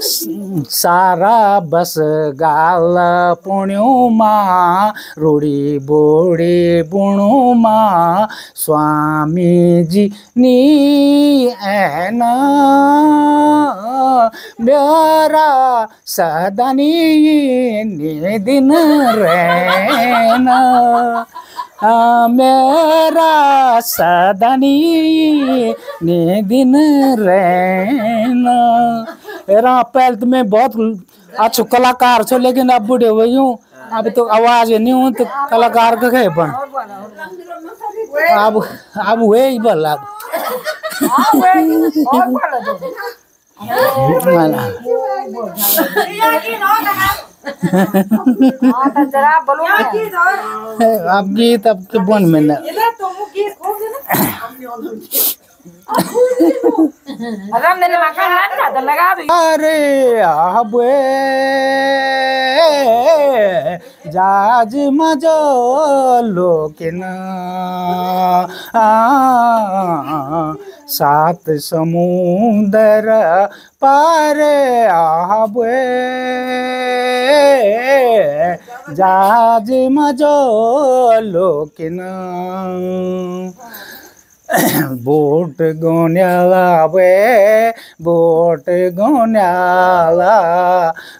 सारा बस गाल पुण्युमा रूढी बोडी बुणुमा स्वामीजी नि एन मेरा सदनी निदिन रहना हाँ, मेरा सदनी निदिन रहना मेरा पहले तो मैं बहुत अच्छो कलाकार छो लेकिन अब बूढ़े हुए हूँ अब तो आवाज़ नहीं हूँ तो कलाकार का है बन अब अब हुए ही बल अब मला अब गीत अब के बन में ना। तो अरे आबे जाज मजो लोकिन सात समुंदर पार आबे जाज मजो लोकिन बोट गोन्याला वे, बोट गोन्याला,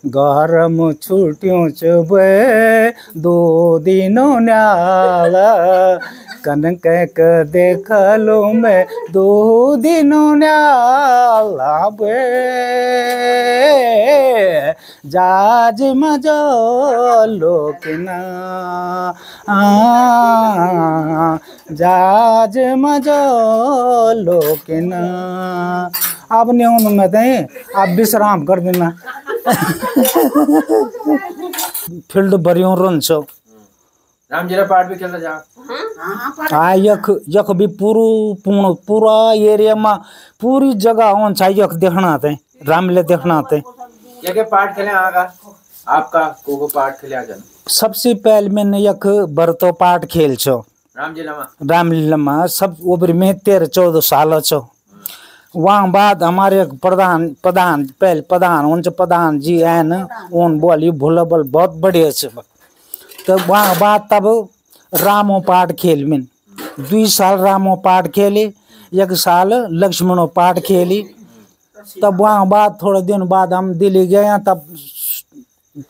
गरम छुट्टियों चुबे दो दिनों न्याला। कनक क देखलो मैं, दो दिनों न्याला वे। जाज मजो लोकिना जाज मजो लोकिना अब नहीं हूँ मैं कहीं आप विश्राम कर देना। फ़ील्ड बरियों रन छो रामजीरा पार्ट भी खेलता जा। आ यख यख भी पूरू पूर्ण पूरा एरिया में पूरी जगह होन चाहिए यख देखना थे रामले देखना थे खेले आगा आपका खेले सबसे पहले मैंने यख बरतो पाठ खेल छो रामलीला में सब उम्र में तेरह चौदह साल छो वहाँ बाद हमारे एक प्रधान प्रधान पहले प्रधान उनसे प्रधान जी आन उन बोली भूल बल बहुत बढ़िया छे तो वहाँ बाद तब रामो पाठ खेल में दुई साल रामो पाठ खेली एक साल लक्ष्मणो पाठ खेली। तब वहाँ बाद थोड़े दिन बाद हम दिल्ली गए तब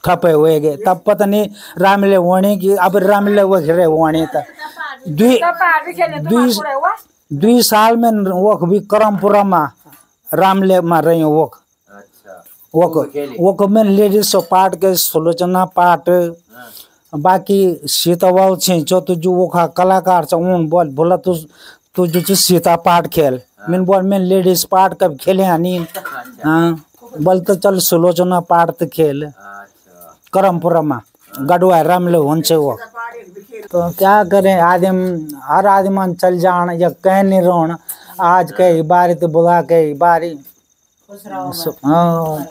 ठपे हुए गए। तब पता नहीं रामले वणी की अब रामले वगैरह वणी था। दुई साल में वक भी करमपुरा में रामले में रही वक अच्छा। वक में लेडीज़ सो पाठ के सुलोचना पाठ। बाकी सीतावाल छे जो तू जो वखा कलाकार छ उन बोल बोला तू तू जो सीता पाठ खेल। मैंने बोल मैं लेडीज़ पाठ कब खेले हनी हाँ। बोल तो चल सुलोचना पाठ तो खेल। अच्छा। करमपुरा में गढ़वा रामले हुन्छ वो। तो क्या करें आदमी हर आदमी चल जान या कह नहीं रोन आज कई बारी तो बुला कई बारी। हाँ.